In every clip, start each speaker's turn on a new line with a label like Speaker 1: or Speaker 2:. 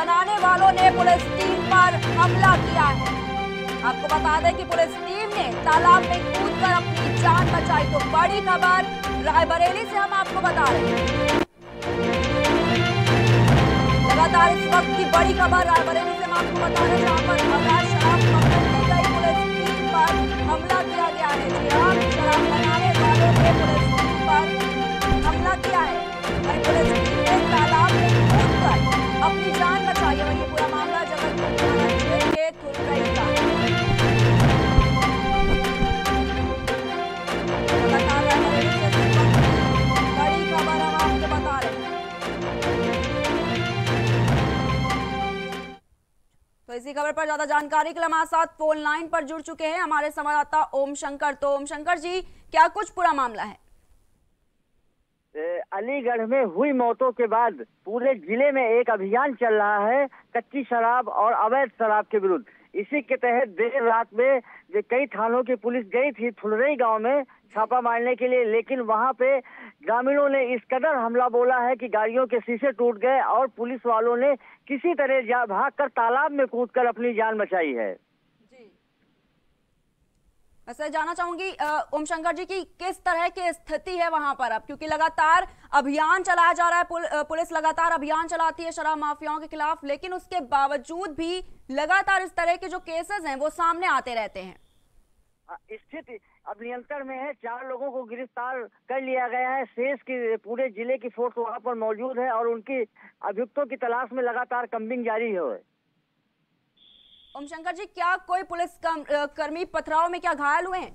Speaker 1: बनाने वालों ने पुलिस टीम पर हमला किया है। आपको बता दें कि पुलिस टीम ने तालाब में कूदकर अपनी जान बचाई। तो बड़ी खबर रायबरेली से हम आपको बता रहे हैं। लगातार इस वक्त की बड़ी खबर रायबरेली से हम आपको बता रहे हैं, जहाँ पर अवैध शराब पुलिस टीम पर हमला किया गया है। जी हाँ शराब बनाने वालों ने पुलिस टीम पर हमला किया है। पुलिस खबर पर ज़्यादा जानकारी के लिए हमारे साथ फ़ोन लाइन पर जुड़ चुके हैं हमारे संवाददाता ओम शंकर। तो ओम शंकर जी, क्या कुछ पूरा मामला है?
Speaker 2: अलीगढ़ में हुई मौतों के बाद पूरे ज़िले में एक अभियान चल रहा है, कच्ची शराब और अवैध शराब के विरुद्ध। इसी के तहत देर रात में कई थानों की पुलिस गई थी फुलरई गाँव में छापा मारने के लिए, लेकिन वहाँ पे ग्रामीणों ने इस कदर हमला बोला है कि गाड़ियों के शीशे टूट गए और पुलिस वालों ने किसी तरह भाग कर तालाब में कूद कर अपनी जान बचाई है।
Speaker 1: वैसे जानना चाहूँगी ओम शंकर जी की किस तरह की स्थिति है वहाँ पर अब? क्योंकि लगातार अभियान चलाया जा रहा है पुल, पुलिस लगातार अभियान चलाती है शराब माफियाओं के खिलाफ लेकिन उसके बावजूद भी लगातार इस तरह के जो केसेस हैं वो सामने आते रहते हैं।
Speaker 2: स्थिति अब नियंत्रण में है चार लोगों को गिरफ़्तार कर लिया गया है। शेष की पूरे ज़िले की फोर्स वहाँ पर मौजूद है और उनकी अभियुक्तों की तलाश में लगातार कम्बिंग जारी है।
Speaker 1: ओम शंकर जी क्या कोई पुलिस कर्मी पथराव में क्या घायल हुए हैं?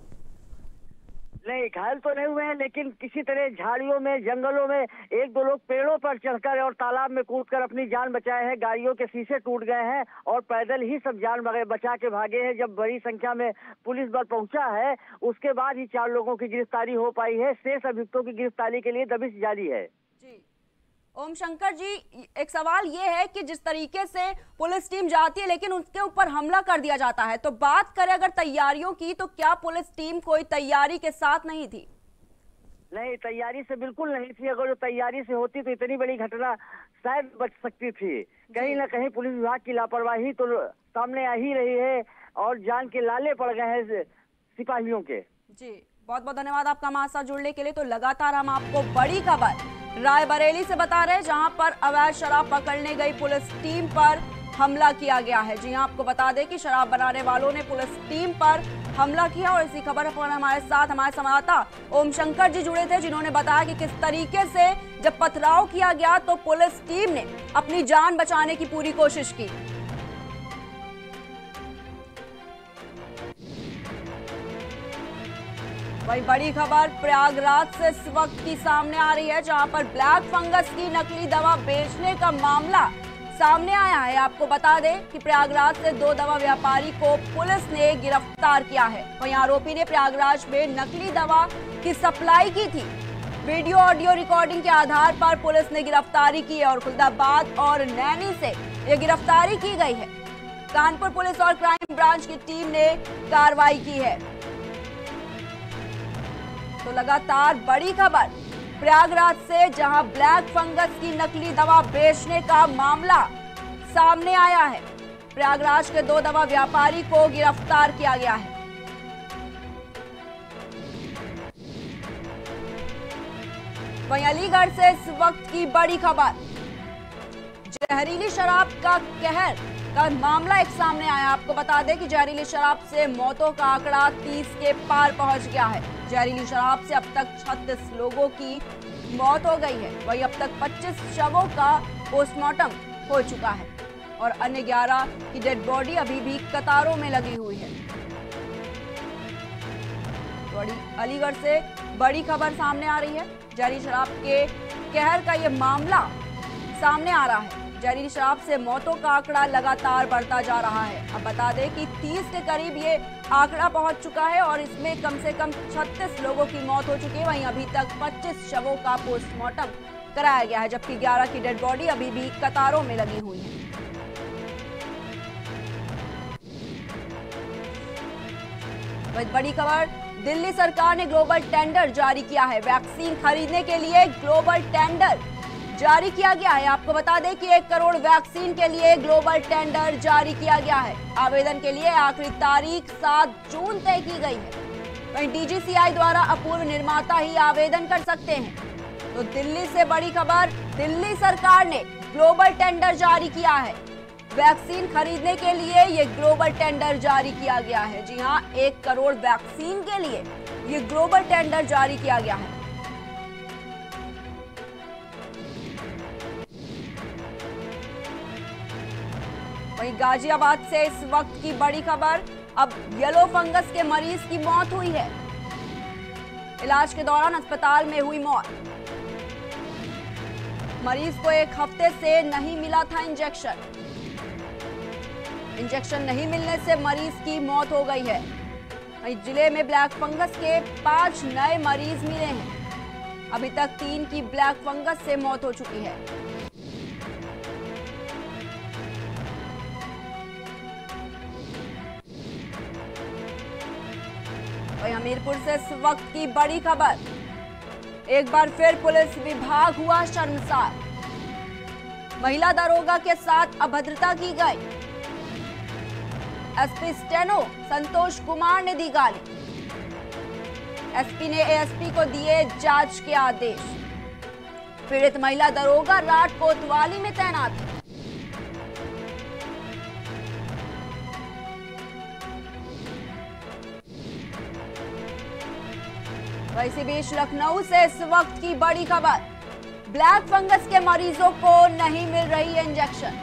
Speaker 2: नहीं घायल तो नहीं हुए हैं लेकिन किसी तरह झाड़ियों में जंगलों में एक दो लोग पेड़ों पर चढ़कर और तालाब में कूदकर अपनी जान बचाए हैं गाड़ियों के शीशे टूट गए हैं और पैदल ही सब जान बचा के भागे हैं। जब बड़ी संख्या में पुलिस बल पहुँचा है उसके बाद ही चार लोगों की गिरफ्तारी हो पाई है। शेष अभियुक्तों की गिरफ्तारी के लिए दबिश जारी है।
Speaker 1: जी। ओम शंकर जी एक सवाल ये है कि जिस तरीके से पुलिस टीम जाती है लेकिन उसके ऊपर हमला कर दिया जाता है तो बात करें अगर तैयारियों की तो क्या पुलिस टीम कोई तैयारी के साथ नहीं थी?
Speaker 2: नहीं तैयारी से बिल्कुल नहीं थी। अगर जो तैयारी से होती तो इतनी बड़ी घटना शायद बच सकती थी। कहीं ना कहीं पुलिस विभाग की लापरवाही तो सामने आ ही रही है और जान के लाले पड़ गए हैं सिपाहियों के।
Speaker 1: जी बहुत बहुत धन्यवाद आपका हमारे साथ जुड़ने के लिए। तो लगातार हम आपको बड़ी खबर रायबरेली से बता रहे हैं, जहाँ पर अवैध शराब पकड़ने गई पुलिस टीम पर हमला किया गया है। जी आपको बता दें कि शराब बनाने वालों ने पुलिस टीम पर हमला किया और इसी खबर पर हमारे साथ हमारे संवाददाता ओम शंकर जी जुड़े थे, जिन्होंने बताया कि किस तरीके से जब पथराव किया गया तो पुलिस टीम ने अपनी जान बचाने की पूरी कोशिश की। वही बड़ी खबर, प्रयागराज से इस वक्त की सामने आ रही है, जहाँ पर ब्लैक फंगस की नकली दवा बेचने का मामला सामने आया है। आपको बता दें कि प्रयागराज से दो दवा व्यापारी को पुलिस ने गिरफ़्तार किया है। वहीं आरोपी ने प्रयागराज में नकली दवा की सप्लाई की थी। वीडियो ऑडियो रिकॉर्डिंग के आधार पर पुलिस ने गिरफ्तारी की है और खुलदाबाद और नैनी से ये गिरफ्तारी की गई है। कानपुर पुलिस और क्राइम ब्रांच की टीम ने कार्रवाई की है। तो लगातार बड़ी खबर। प्रयागराज से जहाँ ब्लैक फंगस की नकली दवा बेचने का मामला सामने आया है, प्रयागराज के दो दवा व्यापारी को गिरफ़्तार किया गया है। वहीं अलीगढ़ से इस वक्त की बड़ी खबर। जहरीली शराब का कहर का मामला एक सामने आया। आपको बता दें कि जहरीली शराब से मौतों का आंकड़ा 30 के पार पहुँच गया है। जहरीली शराब से अब तक 36 लोगों की मौत हो गई है। वही अब तक 25 शवों का पोस्टमार्टम हो चुका है। और अन्य 11 की डेड बॉडी अभी भी कतारों में लगी हुई है। बड़ी अलीगढ़ से बड़ी खबर सामने आ रही है। जहरीली शराब के कहर का ये मामला सामने आ रहा है। जहरीली शराब से मौतों का आंकड़ा लगातार बढ़ता जा रहा है। अब बता दें कि 30 के करीब ये आंकड़ा पहुँच चुका है और इसमें कम से कम 36 लोगों की मौत हो चुकी है। वहीं अभी तक 25 शवों का पोस्टमार्टम कराया गया है, जबकि 11 की डेड बॉडी अभी भी कतारों में लगी हुई है। बड़ी खबर, दिल्ली सरकार ने ग्लोबल टेंडर जारी किया है। वैक्सीन खरीदने के लिए ग्लोबल टेंडर जारी किया गया है। आपको बता दें कि एक करोड़ वैक्सीन के लिए ग्लोबल टेंडर जारी किया गया है। आवेदन के लिए आखिरी तारीख सात जून तय की गई है। वहीं डीजीसीआई द्वारा अपूर्व निर्माता ही आवेदन कर सकते हैं। तो दिल्ली से बड़ी खबर, दिल्ली सरकार ने ग्लोबल टेंडर जारी किया है। वैक्सीन खरीदने के लिए ये ग्लोबल टेंडर जारी किया गया है। जी हाँ एक करोड़ वैक्सीन के लिए ये ग्लोबल टेंडर जारी किया गया है। वहीं गाजियाबाद से इस वक्त की बड़ी खबर, अब येलो फंगस के मरीज़ की मौत हुई है। इलाज के दौरान अस्पताल में हुई मौत। मरीज़ को एक हफ़्ते से नहीं मिला था इंजेक्शन इंजेक्शन नहीं मिलने से मरीज़ की मौत हो गई है। वहीं ज़िले में ब्लैक फंगस के पाँच नए मरीज़ मिले हैं। अभी तक तीन की ब्लैक फंगस से मौत हो चुकी है। हमीरपुर से इस वक्त की बड़ी खबर। एक बार फिर पुलिस विभाग हुआ शर्मसार। महिला दरोगा के साथ अभद्रता की गई। एसपी स्टेनो संतोष कुमार ने दी गाली। एसपी ने एएसपी को दिए जाँच के आदेश। पीड़ित महिला दरोगा राट कोतवाली में तैनात है इसी बीच लखनऊ से इस वक्त की बड़ी खबर। ब्लैक फंगस के मरीजों को नहीं मिल रही इंजेक्शन।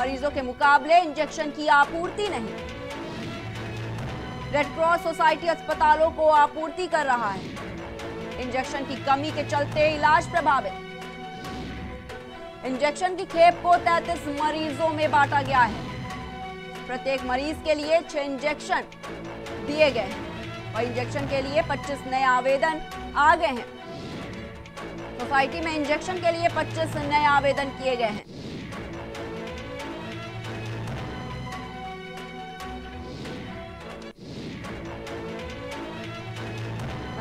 Speaker 1: मरीजों के मुकाबले इंजेक्शन की आपूर्ति नहीं। रेड क्रॉस सोसाइटी अस्पतालों को आपूर्ति कर रहा है। इंजेक्शन की कमी के चलते इलाज प्रभावित। इंजेक्शन की खेप को 33 मरीजों में बांटा गया है। प्रत्येक मरीज़ के लिए छह इंजेक्शन दिए गए हैं। और इंजेक्शन के लिए 25 नए आवेदन आ गए हैं। सोसाइटी में इंजेक्शन के लिए 25 नए आवेदन किए गए हैं।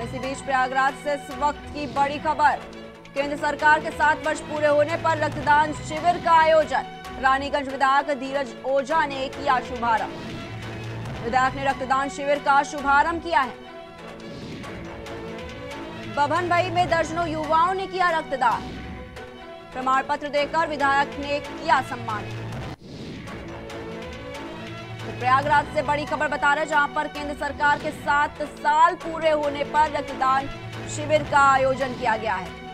Speaker 1: इसी बीच प्रयागराज से इस वक्त की बड़ी खबर, केंद्र सरकार के सात वर्ष पूरे होने पर रक्तदान शिविर का आयोजन। रानीगंज विधायक धीरज ओझा ने किया शुभारंभ। विधायक ने रक्तदान शिविर का शुभारंभ किया है। बभन भाई में दर्जनों युवाओं ने किया रक्तदान। प्रमाण पत्र देकर विधायक ने किया सम्मान। तो प्रयागराज से बड़ी खबर बता रहे जहाँ पर केंद्र सरकार के सात साल पूरे होने पर रक्तदान शिविर का आयोजन किया गया है।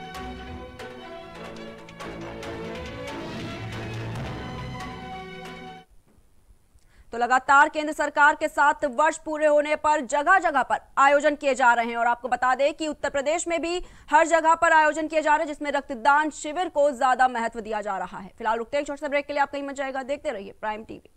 Speaker 1: तो लगातार केंद्र सरकार के सात वर्ष पूरे होने पर जगह जगह पर आयोजन किए जा रहे हैं। और आपको बता दें कि उत्तर प्रदेश में भी हर जगह पर आयोजन किए जा रहे हैं, जिसमें रक्तदान शिविर को ज़्यादा महत्व दिया जा रहा है। फ़िलहाल रुकते हैं, छोटे से ब्रेक के लिए आप कहीं मच जाएगा। देखते रहिए प्राइम टीवी।